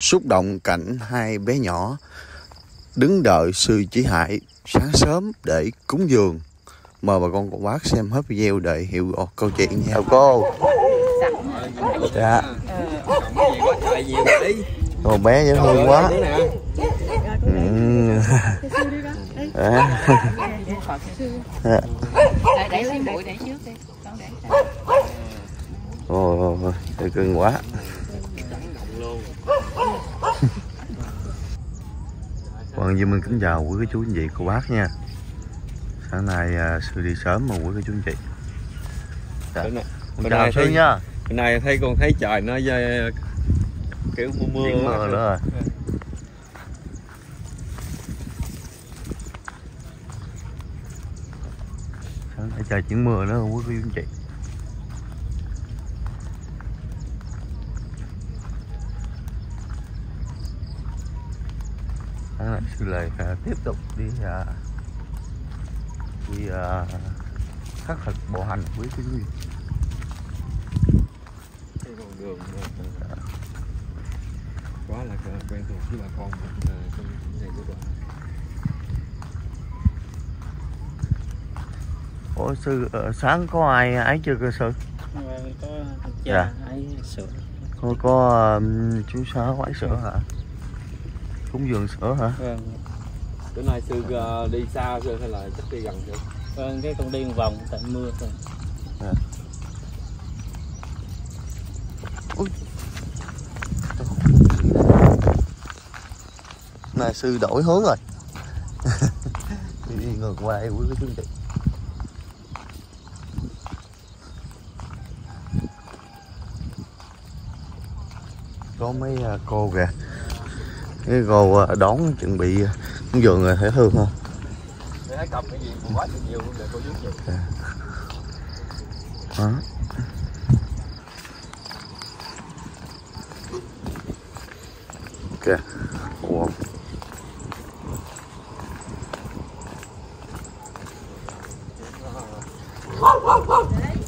xúc động cảnh hai bé nhỏ đứng đợi sư chỉ hại sáng sớm để cúng dường. Mời bà con cô bác xem hết video để hiểu câu chuyện nha. Chào cô. Dạ. Con bé dễ thương quá. Để lấy bụi để trước đi con để ôi ôi ôi cưng quá Vâng, Duy Minh kính chào quý cô chú anh chị cô bác nha. Sáng nay à, sư đi sớm mà quý cô chú anh chị. Dạ. Chào sư thấy- nha. Hôm nay thấy con thấy trời nó kiểu mưa mưa. Chuyển mưa nữa rồi Sáng nay trời chuyển mưa nữa quý cô chú anh chị Sư lời à, tiếp tục đi à, đi à, khắc phục bộ hành quý chú anh chị Cái con đường ờ, quá là quen thuộc với bà con ờ, trong những này của bà. Ủa sư ờ, sáng có ai ấy chưa cơ sư? Vâng, có Dạ. cha ấy sửa Có, có um, chú sáu ấy sữa hả? Cúng dường sữa hả? vâng. Bữa nay sư ờ, đi xa chưa hay là chắc đi gần chưa? vâng cái con đi một vòng tại mưa thôi. Này sư đổi hướng rồi. Đi đi ngược qua quý cái chương trình Có mấy à, cô kìa Cái cô à, đón chuẩn bị à, cúng dường rồi thấy thương không? Cầm cái gì mà quá thì nhiều luôn để cô giúp được. Đó. Ok. Ủa.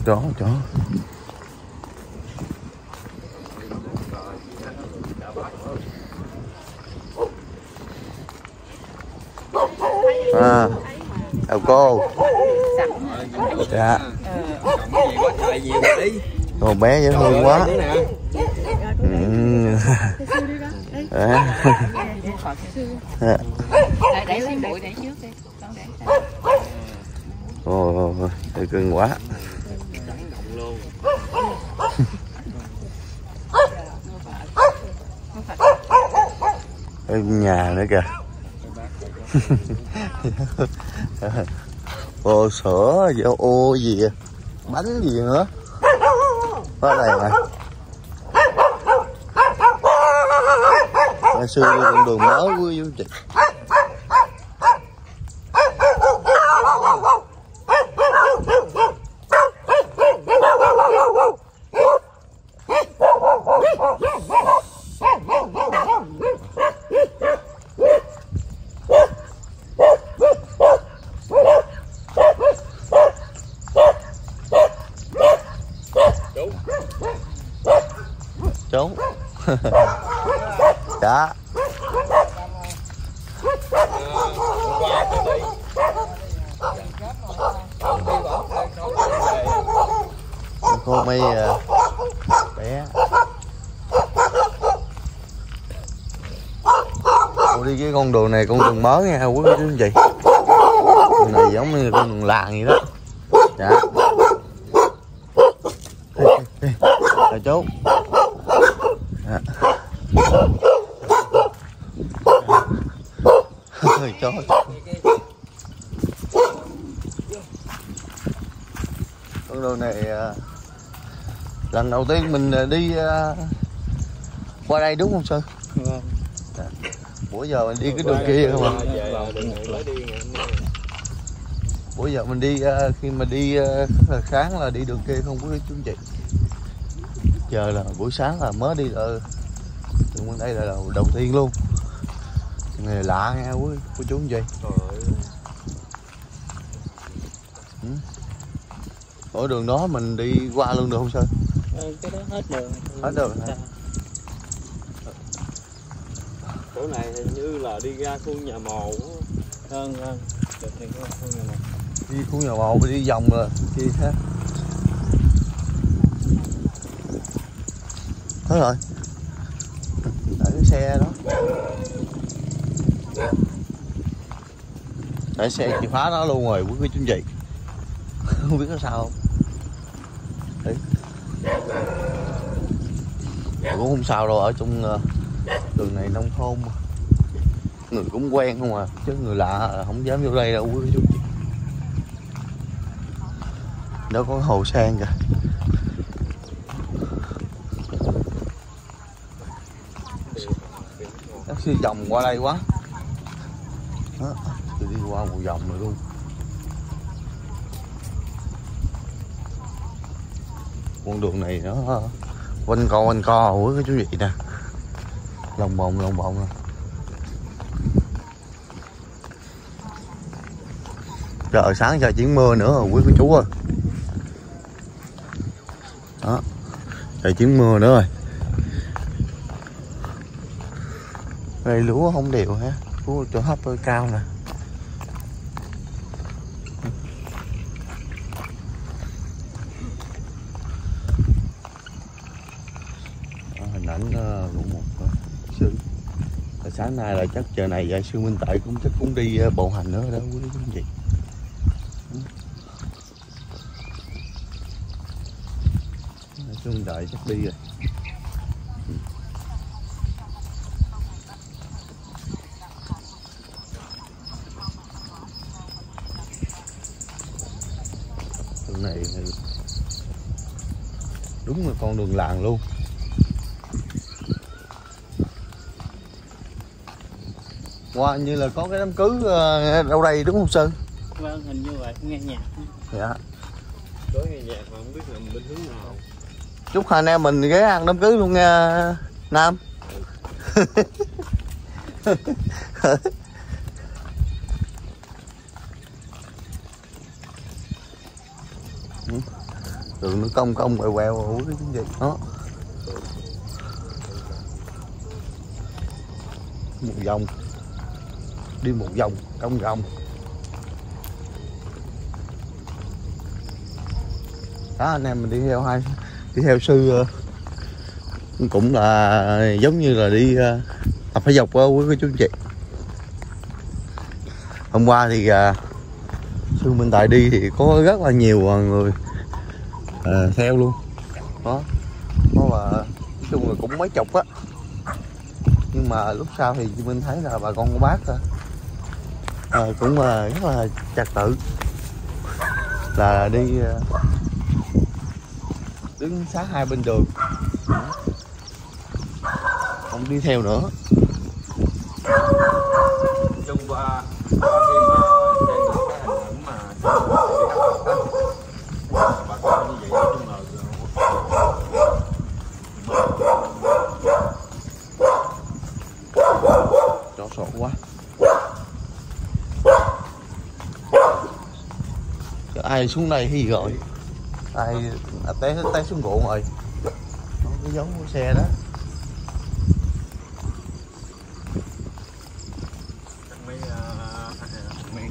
Chó, chó. À, chào cô. Dạ. còn bé dễ thương quá. Ừ. Ôi ôi, cưng quá. Ở nhà nữa kìa ô sữa, gì ô gì bánh gì nữa. Có này này. Ngày xưa đi con đường mới vui chú chị. Trốn. dạ cô mấy ờ, bé. Cô đi cái con đường này con đường mới nha quý cô chú anh chị này giống như con đường làng vậy đó. Dạ. Là chú. Dạ. Ôi, chó con đường này ờ, lần đầu tiên mình à, đi à, qua đây đúng không sư vâng. Bữa giờ mình đi cái đường kia không à là nay. bữa giờ mình đi à, khi mà đi rất là sáng là đi đường kia không có chú chị. Giờ là buổi sáng là mới đi ở đường bên đây là đầu, đầu tiên luôn. Này lạ nghe quý cô chú chị. Ở đường đó mình đi qua luôn được không sư Vâng, cái đó hết đường. Hết đường hả? Dạ. chỗ này hình như là đi ra khu nhà mồ hơn hơn được có không nhà nào đi khu nhà mộ đi vòng rồi kia ha. Hết rồi. Để cái xe đó. Để xe chìa khóa nó luôn rồi quý quý chú chị không biết nó sao không Đấy dạ cũng không sao đâu ở trong ờ, đường này nông thôn mà. người cũng quen không à chứ người lạ là không dám vô đây đâu quý chú. Chị đó có hồ sen kìa. Nó sư vòng qua đây quá. Đó, tôi đi qua một vòng rồi luôn. Con đường này nó quanh co quanh co. Của cái chú vị nè. Lồng bồn lồng bồn nè. Trời sáng trời chuyển mưa nữa rồi, quý cô chú ơi. Đó. Trời chuyển mưa nữa rồi. Đây lúa không đều ha lúa chỗ hấp hơi cao nè Đó, hình ảnh ờ, Ờ, của một ờ, sư Và sáng nay là chắc giờ này dạ, sư Minh Tệ cũng chắc cũng đi bộ hành nữa đó quý anh chị sư Minh Tệ chắc đi rồi. Đường này đúng là con đường làng luôn. Wow, như là có cái đám cưới ờ, đâu đây đúng không Sơn? vâng hình như vậy nghe nhạc Dạ. có nghe nhạc mà không biết là bên hướng nào Chúc hai anh em mình ghé ăn đám cưới luôn nha Nam. Ừ. Đường nó cong cong quẹo quẹo ủa cái gì đó. Một vòng. Đi một vòng trong vòng. Đó anh em mình đi theo hai đi theo sư ờ, cũng là giống như là đi ờ, tập thể dục quý cô chú anh chị. Hôm qua thì ờ, sư Minh Tài đi thì có rất là nhiều người à, theo luôn. Đó đó là nói chung là cũng mấy chục á. Nhưng mà lúc sau thì chị Minh thấy là bà con của bác à, cũng à, rất là trật tự. Là đi à, đứng sát hai bên đường. Không đi theo nữa. Chung qua qua khi mà xem được cái hình ảnh mà bà con như vậy nói chung là cho sổ quá Ai xuống đây thì rồi ai à, té té xuống ruộng rồi. Đó, cái dấu của xe đó.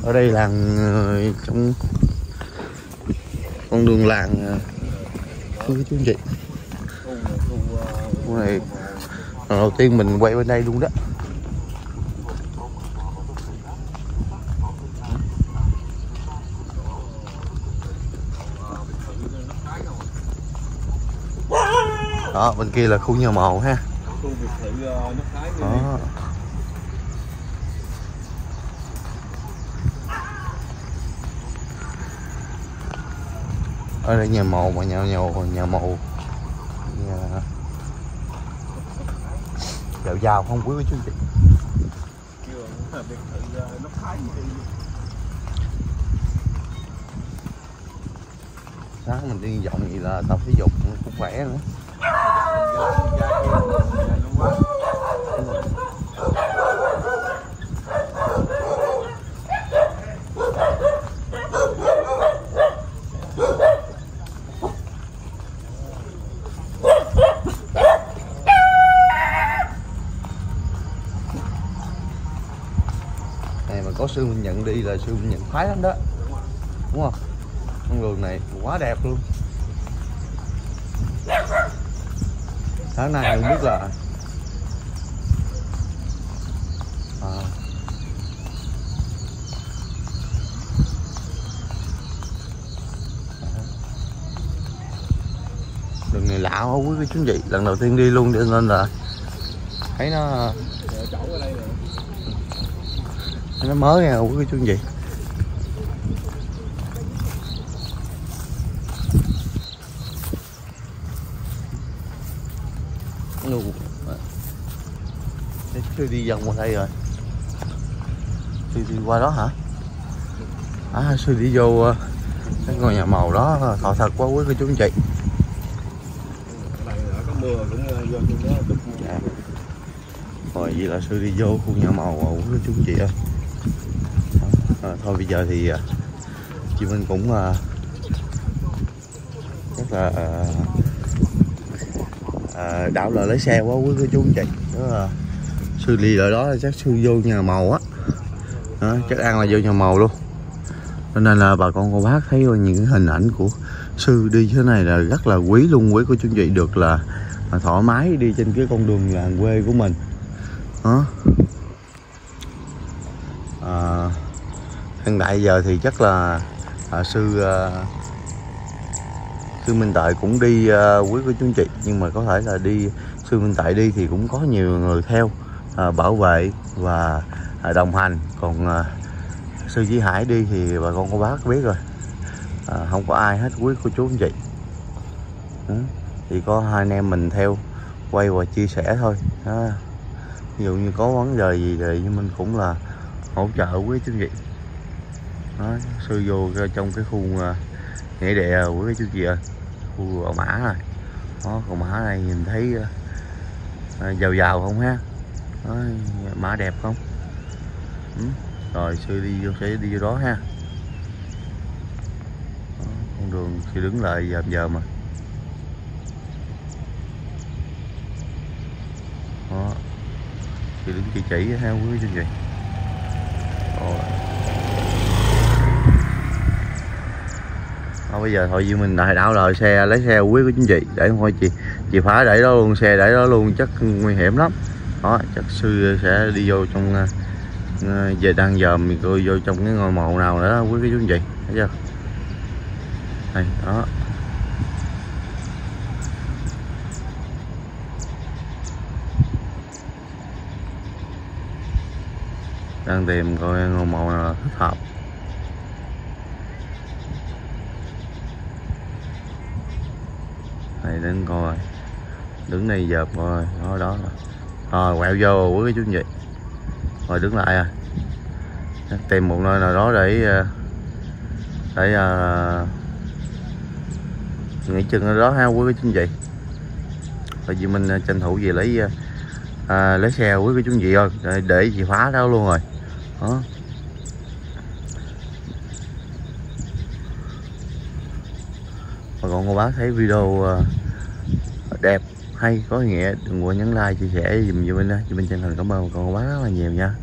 Ở đây làng ờ, trong con đường làng ờ, thưa chú anh chị. Khu này khu Khu này. lần đầu tiên mình quay bên đây luôn đó đó bên kia là khu nhà mồ ha. Khu biệt thự nước thái kia đó. ở đây nhà mồ mà nhà nhà nhà mồ nhà giàu giàu không quý chú chị. Đi. Sáng mình đi vòng vậy là tập thể dục cũng khỏe nữa này, mà có sư minh nhận đi là sư minh nhận khoái lắm đó. Đúng không? Con đường này quá đẹp luôn. Sáng nay không biết là à, đường này lạ quá quý cái chú chị lần đầu tiên đi luôn cho nên là thấy nó nè nó mới nha quý cái chú chị tôi Sư đi vòng qua đây rồi tôi đi qua đó hả? À Sư đi vô ờ, cái ngôi nhà màu đó ờ, thọ thật quá quý cô chú anh chị đã có mưa cũng vô trên đó Dạ. Rồi vậy là sư đi vô khu nhà màu của chú anh chị ơi à, Thôi bây giờ thì chị Minh cũng à, rất là à, à, đảo lời lấy xe quá quý cô chú anh chị đó là sư đi ở đó là chắc sư vô nhà màu á. Đó, chắc ăn là vô nhà màu luôn. Cho nên là bà con cô bác thấy những cái hình ảnh của sư đi thế này là rất là quý luôn quý của chú chị được là thoải mái đi trên cái con đường làng quê của mình. Đó. À, hiện tại giờ thì chắc là à, sư à, sư Minh Tại cũng đi à, quý của chú chị nhưng mà có thể là đi sư Minh Tại đi thì cũng có nhiều người theo à, bảo vệ và à, đồng hành. Còn à, sư Chí Hải đi thì bà con cô bác biết rồi. À, không có ai hết quý của chú anh chị. Ừ. thì có hai anh em mình theo quay và chia sẻ thôi. À, ví dụ như có vấn đề gì thì mình cũng là hỗ trợ quý chú anh chị. Đó, sư vô trong cái khu uh, nghĩa địa quý chú chị ơi. Khu mã này. Đó còn mã này nhìn thấy à, à giàu giàu không ha? Đó, mã đẹp không? Ừ. rồi sư đi vô sẽ đi vô đó ha. Con đường khi đứng lại giờ giờ mà. Đó khi đứng chỉ chỉ ha quý vị vậy. Rồi. Thôi bây giờ thôi như mình lại đảo lời xe lấy xe quý của chính chị để thôi chị chị phá để đó luôn xe để đó luôn chắc nguy hiểm lắm đó, chắc sư sẽ đi vô trong ờ, ờ, về đang giờ mình coi vô trong cái ngôi mộ nào nữa đó, quý vị chú anh chị thấy chưa? Đây, đó. Đang tìm coi ngôi mộ nào thích hợp. Này đến coi, đứng này dợp coi, đó đó rồi quẹo vô quý cái chú anh chị rồi đứng lại à. Tìm một nơi nào đó để ờ, để à, nghỉ chân ở đó ha quý cái chú anh chị rồi vì mình tranh thủ về lấy à, lấy xe quý cái chú anh chị ơi để, để chìa khóa đó luôn rồi. Đó. Mà còn cô bác thấy video đẹp hay, có nghĩa đừng quên nhấn like, chia sẻ dùm cho mình nha. Cho mình chân thành cảm ơn con quá rất là nhiều nha.